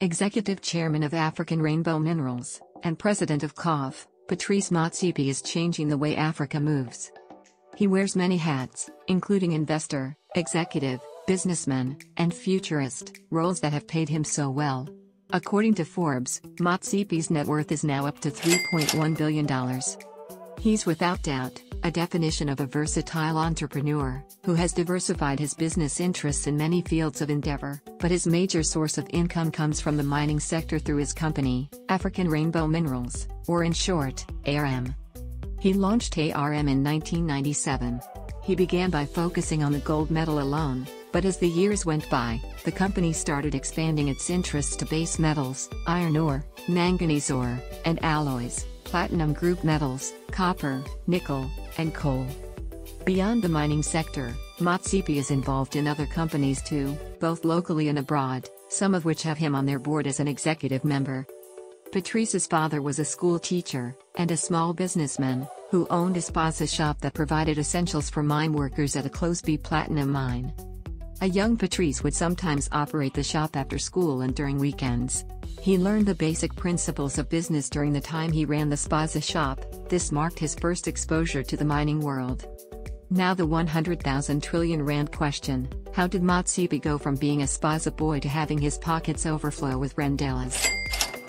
Executive Chairman of African Rainbow Minerals, and President of CAF, Patrice Motsepe is changing the way Africa moves. He wears many hats, including investor, executive, businessman, and futurist, roles that have paid him so well. According to Forbes, Motsepe's net worth is now up to $3.1 billion. He's without doubt, a definition of a versatile entrepreneur, who has diversified his business interests in many fields of endeavor, but his major source of income comes from the mining sector through his company, African Rainbow Minerals, or in short, ARM. He launched ARM in 1997. He began by focusing on the gold metal alone, but as the years went by, the company started expanding its interests to base metals, iron ore, manganese ore, and alloys, platinum group metals, copper, nickel, and coal. Beyond the mining sector, Motsepe is involved in other companies too, both locally and abroad, some of which have him on their board as an executive member. Patrice's father was a school teacher, and a small businessman, who owned a spaza shop that provided essentials for mine workers at a Closeby platinum mine. A young Patrice would sometimes operate the shop after school and during weekends. He learned the basic principles of business during the time he ran the spaza shop, this marked his first exposure to the mining world. Now the 100,000 trillion rand question, how did Motsepe go from being a spaza boy to having his pockets overflow with randelas?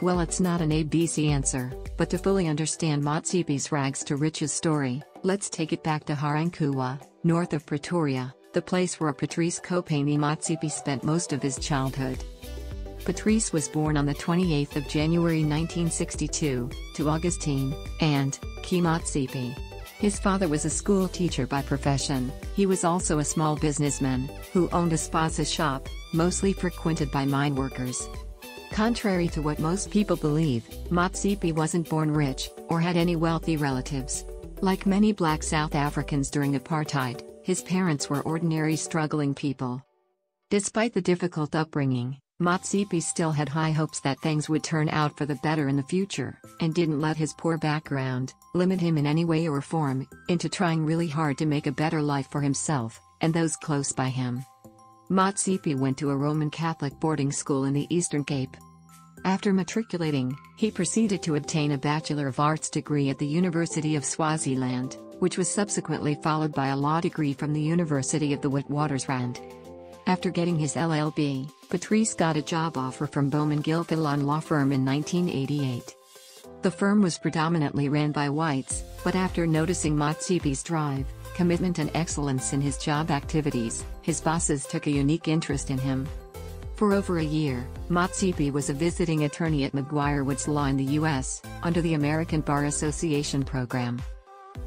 Well it's not an ABC answer, but to fully understand Motsepe's rags to riches story, let's take it back to Ga-Rankuwa, north of Pretoria, the place where Patrice Motsepe Motsepe spent most of his childhood. Patrice was born on the 28th of January 1962, to Augustine and Kay Motsepe. His father was a school teacher by profession, he was also a small businessman, who owned a spaza shop, mostly frequented by mine workers. Contrary to what most people believe, Motsepe wasn't born rich, or had any wealthy relatives. Like many black South Africans during apartheid, his parents were ordinary struggling people. Despite the difficult upbringing, Motsepe still had high hopes that things would turn out for the better in the future, and didn't let his poor background limit him in any way or form into trying really hard to make a better life for himself and those close by him. Motsepe went to a Roman Catholic boarding school in the Eastern Cape. After matriculating, he proceeded to obtain a Bachelor of Arts degree at the University of Swaziland, which was subsequently followed by a law degree from the University of the Witwatersrand. After getting his LLB, Patrice got a job offer from Bowman Gilfillan Law Firm in 1988. The firm was predominantly ran by whites, but after noticing Motsepe's drive, commitment and excellence in his job activities, his bosses took a unique interest in him. For over a year, Motsepe was a visiting attorney at McGuire Woods Law in the U.S., under the American Bar Association program.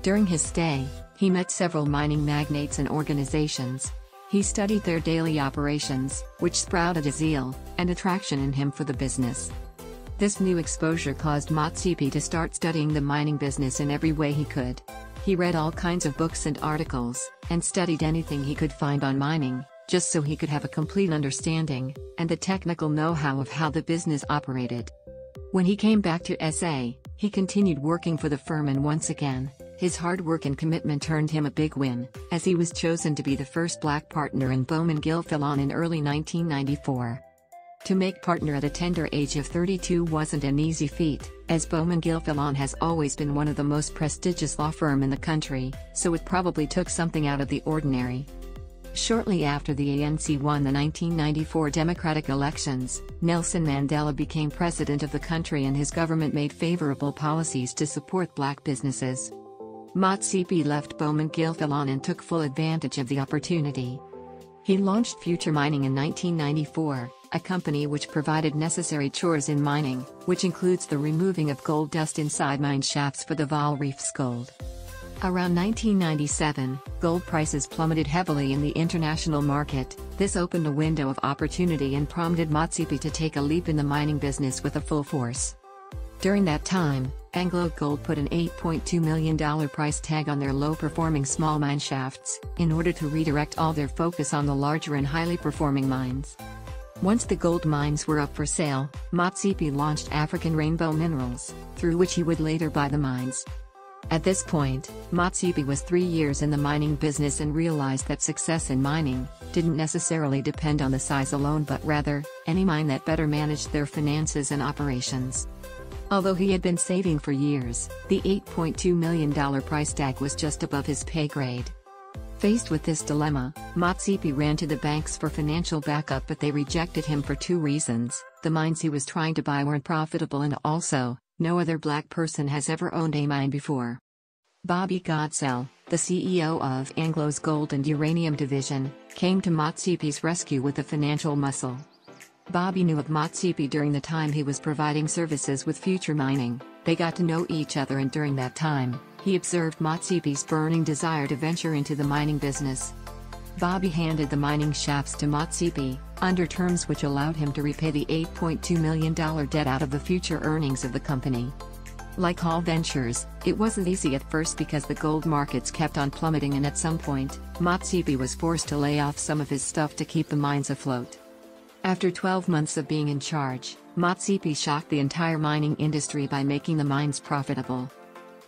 During his stay, he met several mining magnates and organizations, he studied their daily operations, which sprouted a zeal and attraction in him for the business. This new exposure caused Motsepe to start studying the mining business in every way he could. He read all kinds of books and articles, and studied anything he could find on mining, just so he could have a complete understanding, and the technical know-how of how the business operated. When he came back to SA, he continued working for the firm and once again, his hard work and commitment earned him a big win, as he was chosen to be the first black partner in Bowman Gilfillan in early 1994. To make partner at a tender age of 32 wasn't an easy feat, as Bowman Gilfillan has always been one of the most prestigious law firm in the country, so it probably took something out of the ordinary. Shortly after the ANC won the 1994 democratic elections, Nelson Mandela became president of the country and his government made favorable policies to support black businesses. Motsepe left Bowman Gilfillan and took full advantage of the opportunity. He launched Future Mining in 1994, a company which provided necessary chores in mining, which includes the removing of gold dust inside mine shafts for the Vaal Reefs gold. Around 1997, gold prices plummeted heavily in the international market. This opened a window of opportunity and prompted Motsepe to take a leap in the mining business with a full force. During that time, Anglo Gold put an $8.2 million price tag on their low-performing small mine shafts, in order to redirect all their focus on the larger and highly performing mines. Once the gold mines were up for sale, Motsepe launched African Rainbow Minerals, through which he would later buy the mines. At this point, Motsepe was three years in the mining business and realized that success in mining didn't necessarily depend on the size alone but rather, any mine that better managed their finances and operations. Although he had been saving for years, the $8.2 million price tag was just above his pay grade. Faced with this dilemma, Motsepe ran to the banks for financial backup but they rejected him for two reasons, the mines he was trying to buy weren't profitable and also, no other black person has ever owned a mine before. Bobby Godsell, the CEO of Anglo's Gold and Uranium Division, came to Motsepe's rescue with the financial muscle. Bobby knew of Motsepe during the time he was providing services with Future Mining, they got to know each other and during that time, he observed Motsepe's burning desire to venture into the mining business. Bobby handed the mining shafts to Motsepe, under terms which allowed him to repay the $8.2 million debt out of the future earnings of the company. Like all ventures, it wasn't easy at first because the gold markets kept on plummeting and at some point, Motsepe was forced to lay off some of his stuff to keep the mines afloat. After 12 months of being in charge, Motsepe shocked the entire mining industry by making the mines profitable.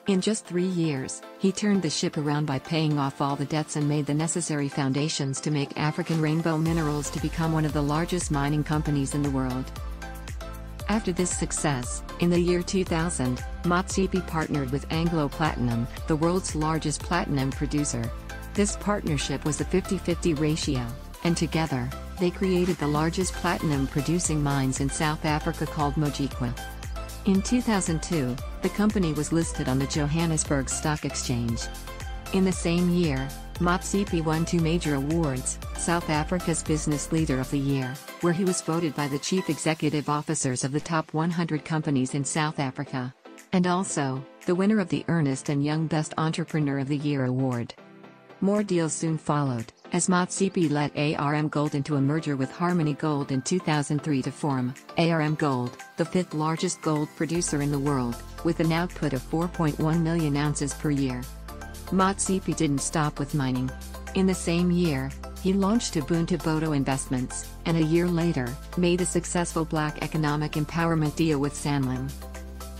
In just three years, he turned the ship around by paying off all the debts and made the necessary foundations to make African Rainbow Minerals to become one of the largest mining companies in the world. After this success, in the year 2000, Motsepe partnered with Anglo Platinum, the world's largest platinum producer. This partnership was a 50-50 ratio, and together, they created the largest platinum producing mines in South Africa called Modikwa. In 2002, the company was listed on the Johannesburg Stock Exchange. In the same year, Motsepe won two major awards, South Africa's Business Leader of the Year, where he was voted by the chief executive officers of the top 100 companies in South Africa. And also, the winner of the Ernst & Young Best Entrepreneur of the Year award. More deals soon followed, as Motsepe led ARM Gold into a merger with Harmony Gold in 2003 to form ARM Gold, the fifth largest gold producer in the world, with an output of 4.1 million ounces per year. Motsepe didn't stop with mining. In the same year, he launched Ubuntu Botho Investments, and a year later, made a successful black economic empowerment deal with Sanlam.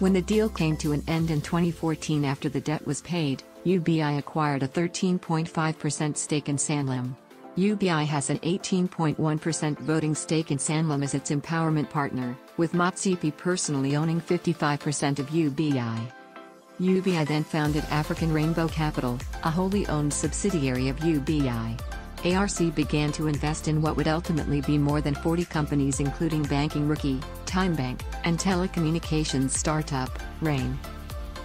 When the deal came to an end in 2014 after the debt was paid, UBI acquired a 13.5% stake in Sanlam. UBI has an 18.1% voting stake in Sanlam as its empowerment partner, with Motsepe personally owning 55% of UBI. UBI then founded African Rainbow Capital, a wholly owned subsidiary of UBI. ARC began to invest in what would ultimately be more than 40 companies including banking rookie, TymeBank, and telecommunications startup, Rain.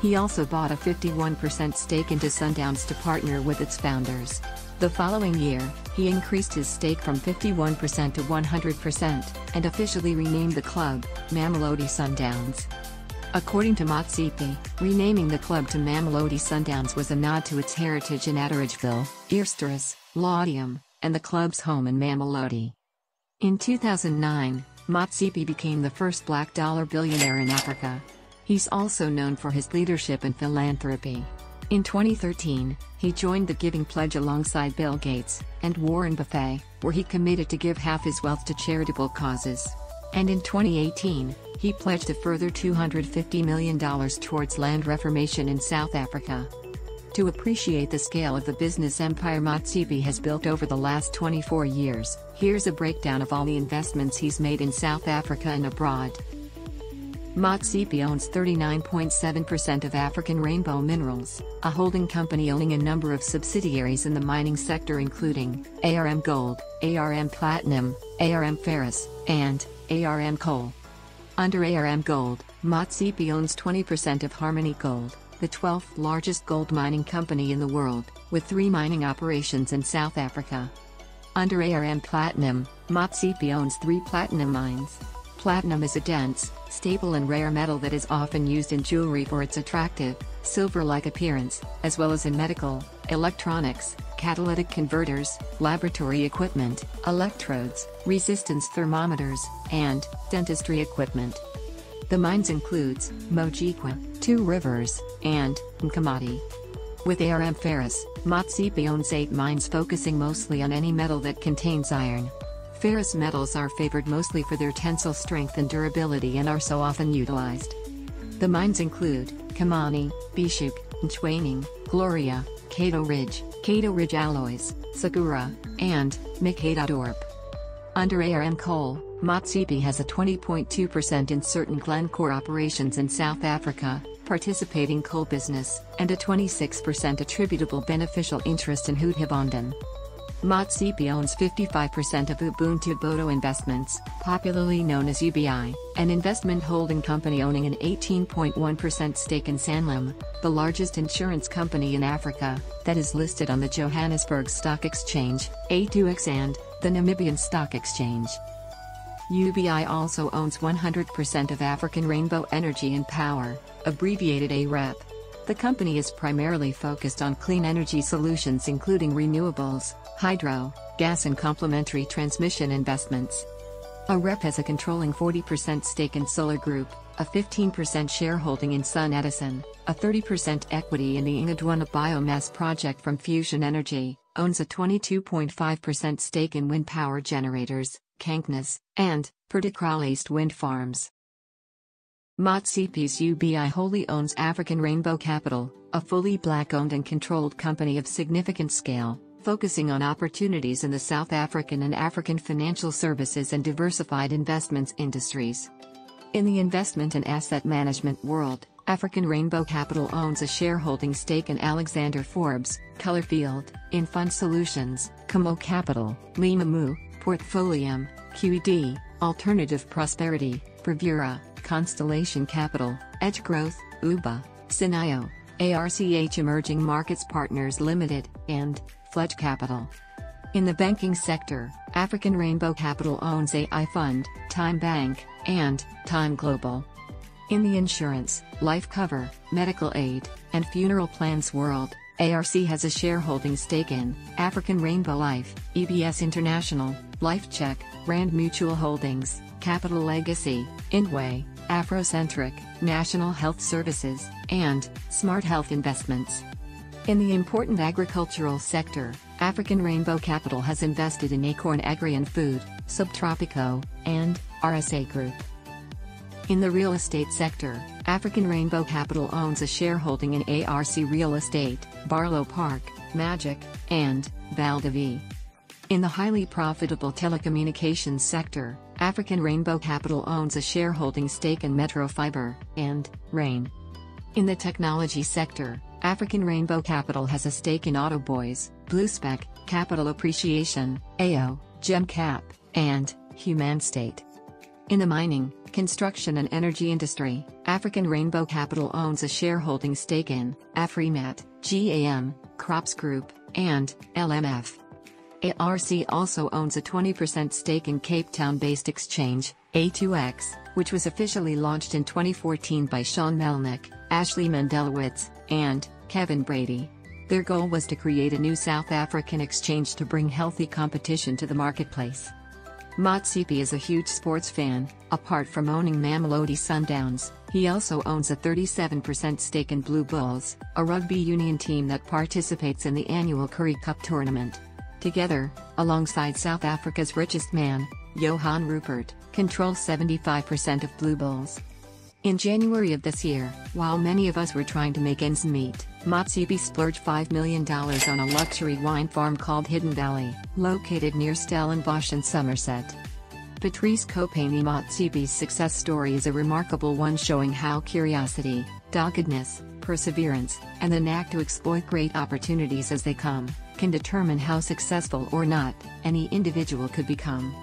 He also bought a 51% stake into Sundowns to partner with its founders. The following year, he increased his stake from 51% to 100%, and officially renamed the club, Mamelodi Sundowns. According to Motsepe, renaming the club to Mamelodi Sundowns was a nod to its heritage in Atteridgeville, Eersterus, Laudium, and the club's home in Mamelodi. In 2009, Motsepe became the first black dollar billionaire in Africa. He's also known for his leadership and philanthropy. In 2013, he joined the Giving Pledge alongside Bill Gates and Warren Buffett, where he committed to give half his wealth to charitable causes. And in 2018, he pledged a further $250 million towards land reformation in South Africa. To appreciate the scale of the business empire Motsepe has built over the last 24 years, here's a breakdown of all the investments he's made in South Africa and abroad. Motsepe owns 39.7% of African Rainbow Minerals, a holding company owning a number of subsidiaries in the mining sector including ARM Gold, ARM Platinum, ARM Ferrous, and ARM Coal. Under ARM Gold, Motsepe owns 20% of Harmony Gold, the 12th largest gold mining company in the world, with three mining operations in South Africa. Under ARM Platinum, Motsepe owns three platinum mines. Platinum is a dense, stable and rare metal that is often used in jewelry for its attractive, silver-like appearance, as well as in medical, electronics, catalytic converters, laboratory equipment, electrodes, resistance thermometers, and dentistry equipment. The mines includes Modikwa, Two Rivers, and Nkomati. With ARM Ferrous, Motsepe owns eight mines focusing mostly on any metal that contains iron. Ferrous metals are favored mostly for their tensile strength and durability and are so often utilized. The mines include Khumani, Beeshoek, Nchwaning, Gloria, Cato Ridge, Cato Ridge Alloys, Sakura, and Mikado Under ARM Coal, Motsepe has a 20.2% in certain Glencore operations in South Africa, participating coal business, and a 26% attributable beneficial interest in Goedgevonden. Motsepe owns 55% of Ubuntu Botho Investments, popularly known as UBI, an investment holding company owning an 18.1% stake in Sanlam, the largest insurance company in Africa, that is listed on the Johannesburg Stock Exchange, A2X and the Namibian Stock Exchange. UBI also owns 100% of African Rainbow Energy and Power, abbreviated AREP. The company is primarily focused on clean energy solutions including renewables, hydro, gas and complementary transmission investments. AREP has a controlling 40% stake in Solar Group, a 15% shareholding in Sun Edison, a 30% equity in the Ngodwana biomass project from Fusion Energy, owns a 22.5% stake in wind power generators, Kangnas, and Perdekraal East wind farms. Motsepe's UBI wholly owns African Rainbow Capital, a fully black owned and controlled company of significant scale, focusing on opportunities in the South African and African financial services and diversified investments industries. In the investment and asset management world, African Rainbow Capital owns a shareholding stake in Alexander Forbes, Colorfield, in Fund Solutions, Camo Capital, Limamu, Portfolium, QED, Alternative Prosperity, Bravura, Constellation Capital, Edge Growth, UBA, Sinio, ARCH Emerging Markets Partners Limited, and Fledge Capital. In the banking sector, African Rainbow Capital owns AI Fund, Tyme Bank, and Tyme Global. In the insurance, life cover, medical aid, and funeral plans world, ARC has a shareholding stake in African Rainbow Life, EBS International, LifeCheck, Rand Mutual Holdings, Capital Legacy, Indway, Afrocentric, National Health Services, and Smart Health Investments. In the important agricultural sector, African Rainbow Capital has invested in Acorn Agri and Food, Subtropico, and RSA Group. In the real estate sector, African Rainbow Capital owns a shareholding in ARC Real Estate, Barlow Park, Magic, and Val In the highly profitable telecommunications sector, African Rainbow Capital owns a shareholding stake in Metro Fiber and Rain. In the technology sector, African Rainbow Capital has a stake in Autoboys, BlueSpec, Capital Appreciation, AO, GemCap, and Humanstate. In the mining, construction and energy industry, African Rainbow Capital owns a shareholding stake in Afrimat, GAM, Kropz Group, and LMF. ARC also owns a 20% stake in Cape Town based exchange, A2X, which was officially launched in 2014 by Sean Melnick, Ashley Mendelowitz, and Kevin Brady. Their goal was to create a new South African exchange to bring healthy competition to the marketplace. Motsepe is a huge sports fan, apart from owning Mamelodi Sundowns, he also owns a 37% stake in Blue Bulls, a rugby union team that participates in the annual Currie Cup tournament. Together, alongside South Africa's richest man, Johan Rupert, controls 75% of Blue Bulls. In January of this year, while many of us were trying to make ends meet, Motsepe splurged $5 million on a luxury wine farm called Hidden Valley, located near Stellenbosch in Somerset. Patrice Kopane Motsepe's success story is a remarkable one showing how curiosity, doggedness, perseverance, and the knack to exploit great opportunities as they come, can determine how successful or not any individual could become.